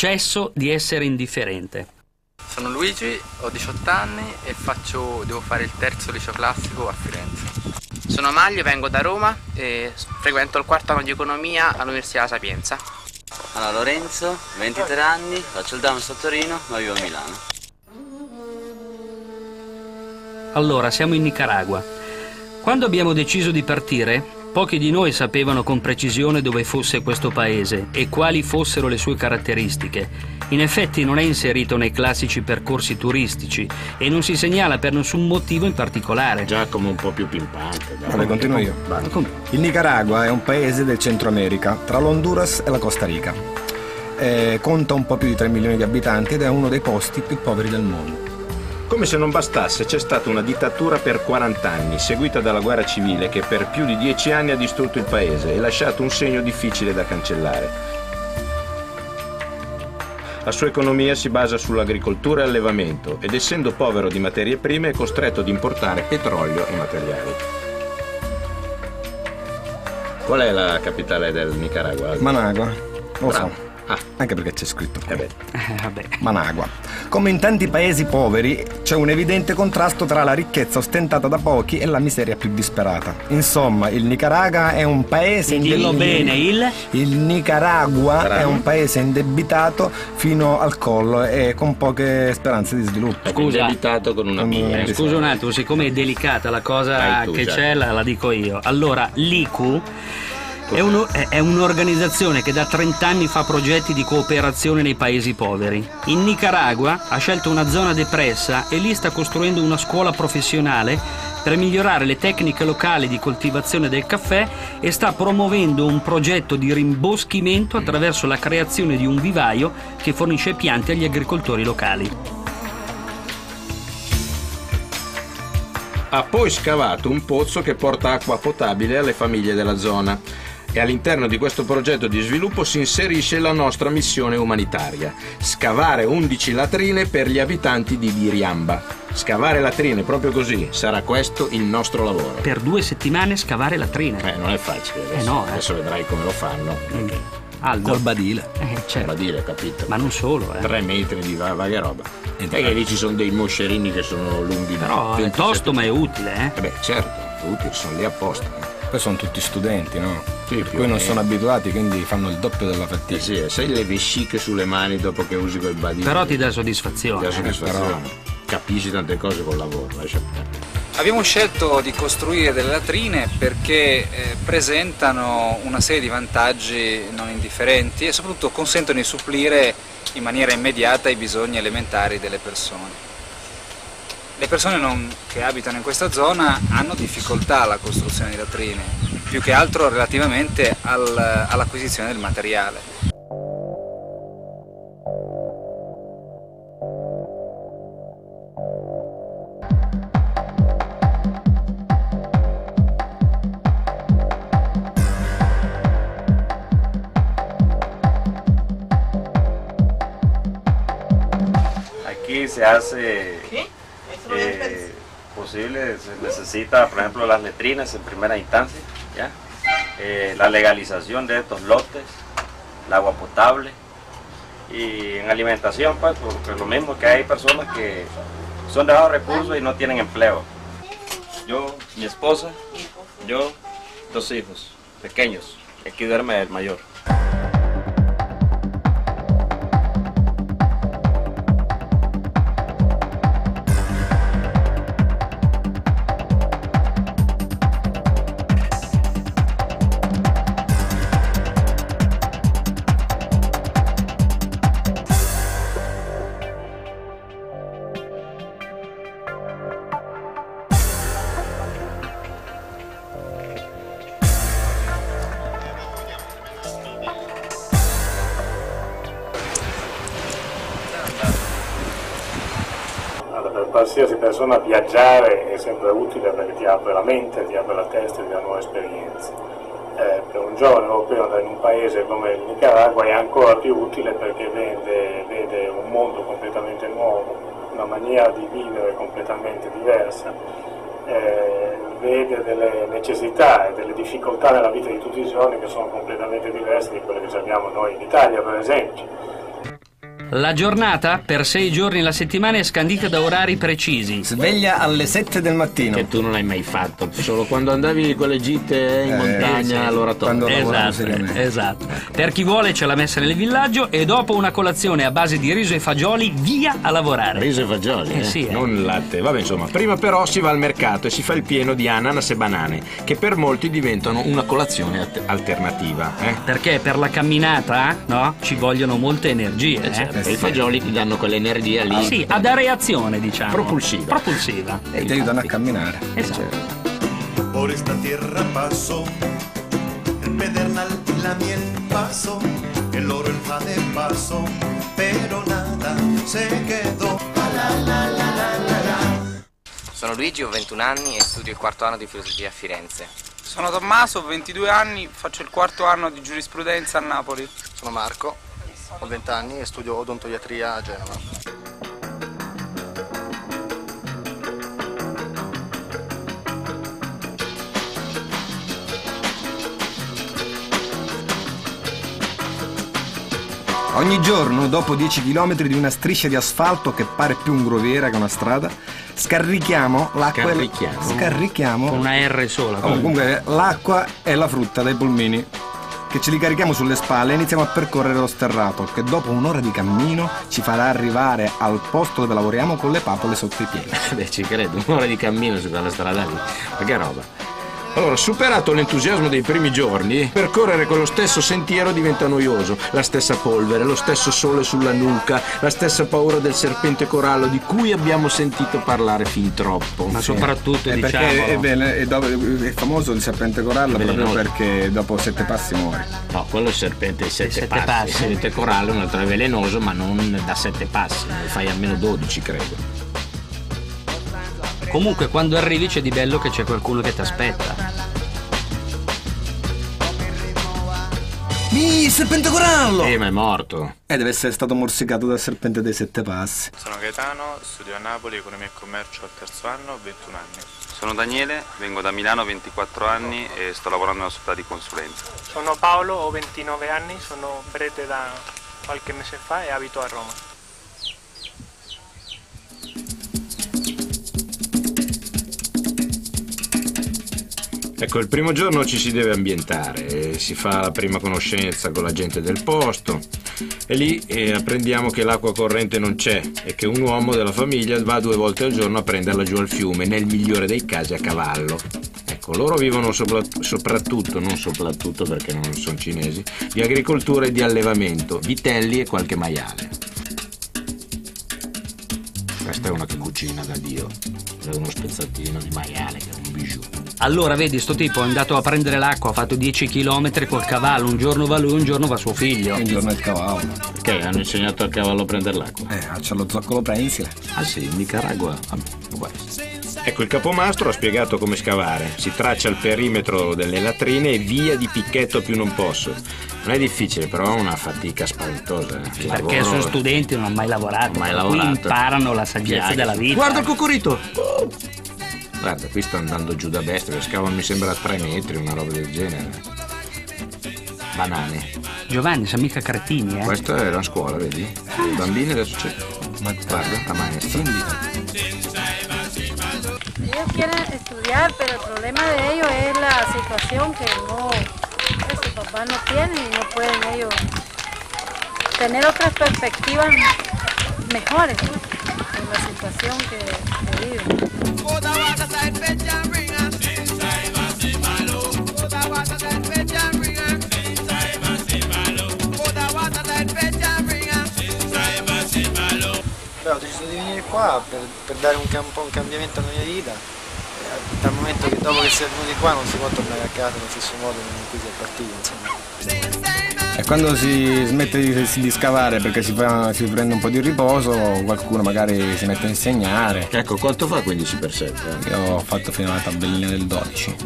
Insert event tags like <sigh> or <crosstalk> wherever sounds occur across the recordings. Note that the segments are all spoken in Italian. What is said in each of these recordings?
cesso di essere indifferente. Sono Luigi, ho 18 anni e faccio, devo fare il terzo liceo classico a Firenze. Sono Amaglio, vengo da Roma e frequento il quarto anno di economia all'Università Sapienza. Allora, Lorenzo, 23 anni, faccio il Dams a Torino, ma vivo a Milano. Allora, siamo in Nicaragua. Quando abbiamo deciso di partire, Pochi di noi sapevano con precisione dove fosse questo paese e quali fossero le sue caratteristiche. In effetti non è inserito nei classici percorsi turistici e non si segnala per nessun motivo in particolare. Giacomo un po' più pimpante. Vabbè, continuo io. Il Nicaragua è un paese del Centro America, tra l'Honduras e la Costa Rica. Eh, conta un po' più di 3 milioni di abitanti ed è uno dei posti più poveri del mondo. Come se non bastasse, c'è stata una dittatura per 40 anni, seguita dalla guerra civile che per più di 10 anni ha distrutto il paese e lasciato un segno difficile da cancellare. La sua economia si basa sull'agricoltura e allevamento ed essendo povero di materie prime è costretto ad importare petrolio e materiali. Qual è la capitale del Nicaragua? Managua. Bravo. so. Ah. Anche perché c'è scritto. Eh beh, Eh, vabbè. Managua. Come in tanti paesi poveri, c'è un evidente contrasto tra la ricchezza ostentata da pochi e la miseria più disperata. Insomma, il Nicaragua è un paese Dillo inde- bene, il... Il Nicaragua è un paese indebitato fino al collo e con poche speranze di sviluppo. Scusa. indebitato con una Mm, mia. eh, Scusa un attimo, siccome è delicata la cosa tu, che Giacomo. c'è, la, la dico io. Allora, l'ICU è, uno- è- è un'organizzazione che da 30 anni fa progetti di cooperazione nei paesi poveri. In Nicaragua ha scelto una zona depressa e lì sta costruendo una scuola professionale per migliorare le tecniche locali di coltivazione del caffè e sta promuovendo un progetto di rimboschimento attraverso la creazione di un vivaio che fornisce piante agli agricoltori locali. Ha poi scavato un pozzo che porta acqua potabile alle famiglie della zona. E all'interno di questo progetto di sviluppo si inserisce la nostra missione umanitaria, scavare 11 latrine per gli abitanti di Diriamba. Scavare latrine proprio così, sarà questo il nostro lavoro. Per due settimane scavare latrine. Eh, non è facile adesso, Eh no, eh. adesso vedrai come lo fanno. Mm. Aldo. Col badile. Eh, certo. Va dire, capito? Ma non solo, eh. Tre metri di va- varia roba. E che lì ci sono dei moscerini che sono lunghi Però è 27 tosto ma è utile, eh. Eh beh, certo, utili, sono lì apposta. eh. Poi sono tutti studenti, no? Sì, per cui non meno. sono abituati, quindi fanno il doppio della fatica. Eh sì, e sai le vesciche sulle mani dopo che usi quel badile? Però ti dà Ti soddisfazione. dà eh. soddisfazione. Capisci tante cose col lavoro, lascia perdere. Abbiamo scelto di costruire delle latrine perché eh, presentano una serie di vantaggi non indifferenti e soprattutto consentono di supplire in maniera immediata i bisogni elementari delle persone. Le persone non- che abitano in questa zona hanno difficoltà alla costruzione di latrine, più che altro relativamente al- all'acquisizione del materiale. Aquí se hace eh, se necesita, por ejemplo, las letrinas en primera instancia, ¿ya? Eh, la legalización de estos lotes, el agua potable y en alimentación, pues, porque lo mismo que hay personas que son de bajos recursos y no tienen empleo. Yo, mi esposa, yo, dos hijos pequeños, aquí duerme el mayor. Qualsiasi persona viaggiare è sempre utile perché ti apre la mente, ti apre la testa e ti dà nuove esperienze. Eh, per un giovane europeo andare in un paese come il Nicaragua è ancora più utile perché vede, vede un mondo completamente nuovo, una maniera di vivere completamente diversa, eh, vede delle necessità e delle difficoltà nella vita di tutti i giorni che sono completamente diverse di quelle che abbiamo noi in Italia per esempio. La giornata, per sei giorni la settimana, è scandita da orari precisi. Sveglia alle 7 del mattino. Che tu non hai mai fatto, solo quando andavi con le gite in Eh, montagna sì, all'oratorio. Esatto, esatto. Per chi vuole c'è la messa nel villaggio e dopo una colazione a base di riso e fagioli, via a lavorare. Riso e fagioli, Eh eh? sì, eh. non latte. Vabbè, insomma, prima però si va al mercato e si fa il pieno di ananas e banane, che per molti diventano una colazione alt- alternativa. Eh? Perché per la camminata, no? Ci vogliono molte energie. Eh. certo, I fagioli ti danno quell'energia lì. Sì, ad reazione, diciamo. Propulsiva. Propulsiva. E ti aiutano a camminare. Esatto. Por esta tierra pasó el pedernal y la miel pasó, el oro, el jade pasó, pero nada se quedó. Sono Luigi, ho 21 anni e studio il quarto anno di filosofia a Firenze. Sono Tommaso, ho 22 anni, faccio il quarto anno di giurisprudenza a Napoli. Sono Marco, ho 20 anni e studio odontoiatria a Genova. Ogni giorno, dopo 10 km di una striscia di asfalto che pare più un groviera che una strada, scarrichiamo l'acqua. e- Scarrichiamo? Scarrichiamo. Con una R sola. Oh, comunque l'acqua e la frutta dai polmini che ce li carichiamo sulle spalle e iniziamo a percorrere lo sterrato che dopo un'ora di cammino ci farà arrivare al posto dove lavoriamo con le papole sotto i piedi. <laughs> Beh, ci credo, un'ora di cammino su quella strada lì. Ma che roba. Allora, superato l'entusiasmo dei primi giorni, percorrere quello stesso sentiero diventa noioso. La stessa polvere, lo stesso sole sulla nuca, la stessa paura del serpente corallo di cui abbiamo sentito parlare fin troppo. Ma soprattutto, Eh, perché diciamo. è, bene- è dopo- è famoso il serpente corallo proprio perché dopo sette passi muore. No, quello è il serpente dei sette, sette passi. passi. Il serpente corallo è un altro è velenoso, ma non da sette passi, ne fai almeno 12, credo. Comunque, quando arrivi c'è di bello che c'è qualcuno che ti aspetta. Mi, il serpente corallo! Eh, ma è morto. E deve essere stato morsicato dal serpente dei sette passi. Sono Gaetano, studio a Napoli, economia e commercio al terzo anno, ho 21 anni. Sono Daniele, vengo da Milano, 24 anni e sto lavorando in una società di consulenza. Sono Paolo, ho 29 anni, sono prete da qualche mese fa e abito a Roma. Ecco, il primo giorno ci si deve ambientare, si fa la prima conoscenza con la gente del posto e lì eh, apprendiamo che l'acqua corrente non c'è e che un uomo della famiglia va due volte al giorno a prenderla giù al fiume, nel migliore dei casi a cavallo. Ecco, loro vivono sopra- soprattutto, non soprattutto perché non sono cinesi, di agricoltura e di allevamento, vitelli e qualche maiale. Questa è una che cucina da Dio, è uno spezzatino di maiale che è un bijou. Allora, vedi, sto tipo è andato a prendere l'acqua, ha fatto 10 km col cavallo, un giorno va lui, un giorno va suo figlio. Un giorno il cavallo. Che hanno insegnato al cavallo a prendere l'acqua? Eh, c'è lo zoccolo prensile. Ah sì, in Nicaragua. Vabbè, essere. Ecco, il capomastro ha spiegato come scavare. Si traccia il perimetro delle latrine e via di picchetto più non posso. Non è difficile, però è una fatica spaventosa. eh. Il Perché lavoro- sono studenti, non hanno mai lavorato. mai Qui lavorato. imparano la saggezza Piaga. della vita. Guarda il cocorito! Guarda, qui sta andando giù da bestia, lo scavano mi sembra a 3 metri, una roba del genere. Banane. Giovanni, sono mica cretini, eh. Questa è la scuola, vedi? I bambini adesso c'è. Ma guarda, la maestra. Ellos quieren estudiar, pero el problema de ellos es la situación que no, que sus papás no tienen y no pueden ellos tener otras perspectivas mejores la situación que, que viven. Deciso di venire qua per, per dare un, po' un cambiamento alla mia vita. Eh, Dal momento che dopo che si è venuti qua non si può tornare a casa nello stesso modo in cui si è partiti, insomma. E quando si smette di, di scavare perché si, fa- si prende un po' di riposo, qualcuno magari si mette a insegnare. Ecco, quanto fa 15 per 7? Io ho fatto fino alla tabellina del 12.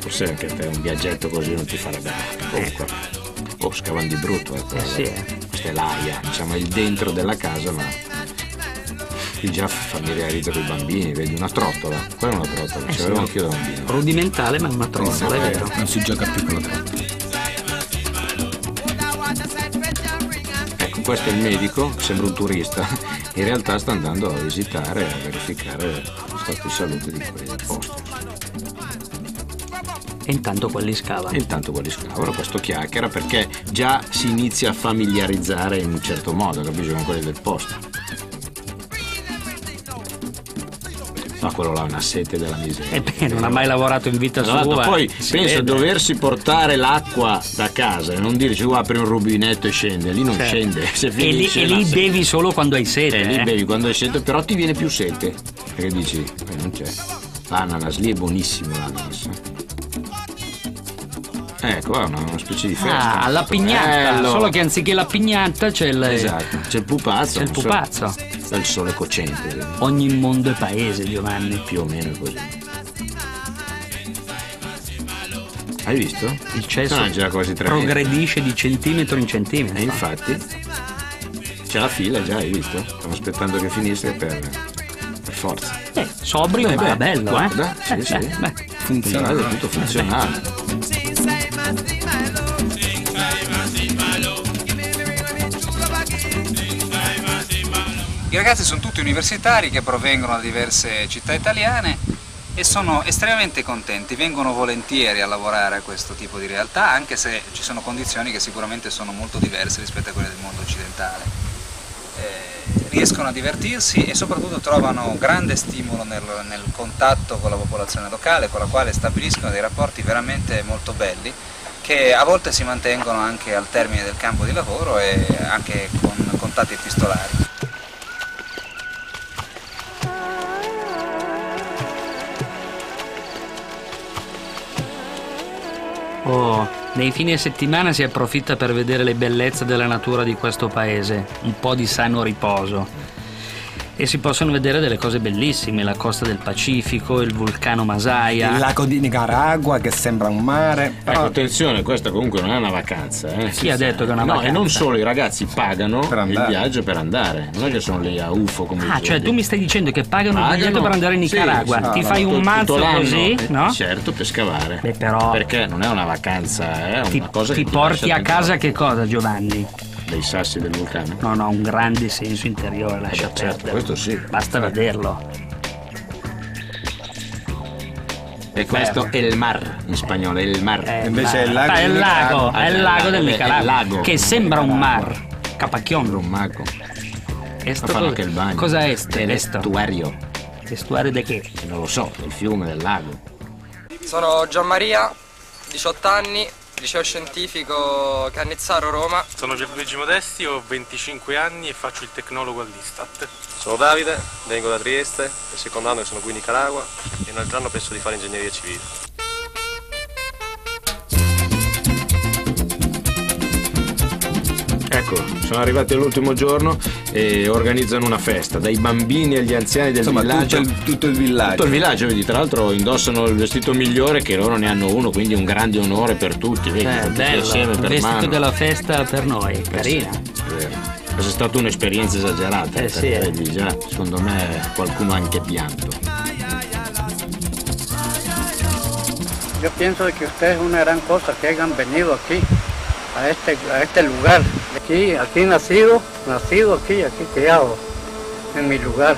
Forse anche te un viaggetto così non ti farebbe male. Comunque, oh, scavano di brutto, ecco. Eh sì, eh. Questa è l'aia, diciamo, il dentro della casa, ma qui già familiarizza con i bambini, vedi una trottola. Quella è una trottola, Eh ce sì. l'avevo anch'io da bambino. Rudimentale, ma una trottola, è vero. Non si gioca più con la trottola. Ecco, questo è il medico, sembra un turista, in realtà sta andando a visitare, a verificare lo stato di salute di quel posto. E intanto quelli scavano. E intanto quelli scavano, questo chiacchiera perché già si inizia a familiarizzare in un certo modo, capisci, con quelli del posto. Ma quello là è una sete della miseria. E beh, non ha mai lavorato in vita l'altro, sua. poi si penso a vede. doversi portare l'acqua da casa e non dirci "Oh, apri un rubinetto e scende, lì non Certo. scende. Se E lì, finisce e lì sete. bevi solo quando hai sete. Eh, lì eh. bevi quando hai sete, però ti viene più sete. Perché dici, eh, non c'è. L'ananas lì è buonissimo l'ananas. Ecco, è una, una specie di festa. Ah, la pignata. Bello. Solo che anziché la pignata c'è il. Esatto, c'è il pupazzo. C'è il non so, il sole cocente. Ogni mondo è paese, Giovanni. Più o meno così. Hai visto? Il cesso Ah, già quasi tre progredisce di centimetro in centimetro. E infatti c'è la fila già, hai visto? Stiamo aspettando che finisse per, per forza. Eh, sobrio Eh ma beh, bello, guarda, eh? sì, Eh, sì. beh. Funzionale, tutto funzionale. I ragazzi sono tutti universitari che provengono da diverse città italiane e sono estremamente contenti, vengono volentieri a lavorare a questo tipo di realtà, anche se ci sono condizioni che sicuramente sono molto diverse rispetto a quelle del mondo occidentale. Eh, riescono a divertirsi e soprattutto trovano grande stimolo nel, nel contatto con la popolazione locale, con la quale stabiliscono dei rapporti veramente molto belli, che a volte si mantengono anche al termine del campo di lavoro e anche con contatti epistolari. Oh, nei fine settimana si approfitta per vedere le bellezze della natura di questo paese, un po' di sano riposo. E si possono vedere delle cose bellissime, la costa del Pacifico, il vulcano Masaya. Il lago di Nicaragua che sembra un mare. Ecco, Però attenzione, questa comunque non è una vacanza. Eh. Chi ha detto che è una no, vacanza? e non solo, i ragazzi pagano il viaggio per andare. Non è che sono lì a UFO come Ah, cioè tu mi stai dicendo che pagano il biglietto per andare in Sì, Nicaragua? sì, Ti no, fai no, un mazzo così, Eh, no? Certo, per scavare. Beh, però Perché non è una vacanza, è ti, una cosa ti che porti lascia a casa che cosa, Giovanni? Dei sassi del vulcano. No, no, un grande senso interiore, lascia Beh, certo, perdere. questo sì. Basta vederlo. E questo è il mar in spagnolo, è il mar. Eh, Invece è il lago Ah, è di il lago, è il lago del È il Nicaragua, lago. che sembra un mar. Capacchion. un mago. Esto Ma fanno cosa- anche il bagno. Cosa è È esto? l'estuario. Estuario di che? Non lo so, del fiume, del lago. Sono Gianmaria, 18 anni, liceo scientifico Cannizzaro Roma. Sono Pierluigi Modesti, ho 25 anni e faccio il tecnologo all'Istat. Sono Davide, vengo da Trieste, è il secondo anno che sono qui in Nicaragua e un altro anno penso di fare ingegneria civile. Ecco, sono arrivati all'ultimo giorno e organizzano una festa, dai bambini agli anziani del Insomma, villaggio. tutto il, tutto il villaggio. Tutto il villaggio, vedi, tra l'altro indossano il vestito migliore che loro ne hanno uno, quindi un grande onore per tutti, vedi, Eh, tutti bello, assieme il per vestito mano. della festa per noi, Eh carina. è vero. Questa è stata un'esperienza esagerata, Eh sì, eh. già, secondo me qualcuno ha anche pianto. Yo pienso que ustedes es una gran cosa que hayan venido aquí, a este, a este lugar. Aquí, aquí nacido, nacido aquí, aquí criado, en mi lugar.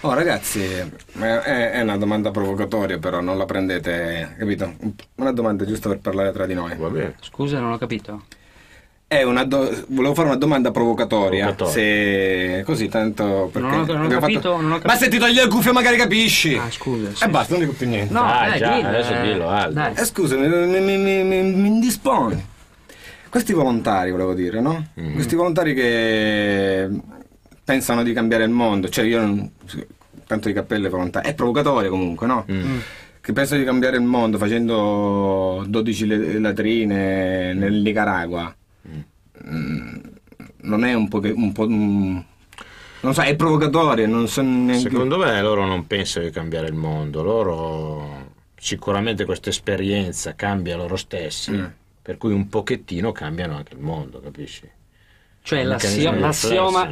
Oh ragazzi, è, è una domanda provocatoria però non la prendete, capito? Una domanda giusta per parlare tra di noi. Va bene. Scusa, non ho capito. È una do- volevo fare una domanda provocatoria. Provocatoria. Se così tanto perché Non ho- non ho capito, non ho capito. Ma se ti togli le cuffie magari capisci. Ah, scusa. E basta, non dico più niente. No, Dai, dai, già, dillo, adesso eh. dillo, Aldo. Eh, scusa, mi, mi, mi, mi- mi- mi indisponi. Questi volontari, volevo dire, no? Mm. Questi volontari che pensano di cambiare il mondo, cioè io non... tanto di cappelle volontari, è provocatorio comunque, no? Mm. Che pensano di cambiare il mondo facendo 12 le- latrine nel Nicaragua. Mm, Non è un po'... Che, un po' mm, non so, è provocatorio, non so neanche... Secondo me loro non pensano di cambiare il mondo, loro sicuramente questa esperienza cambia loro stessi, Mm. per cui un pochettino cambiano anche il mondo, capisci? Cioè Un l'assioma.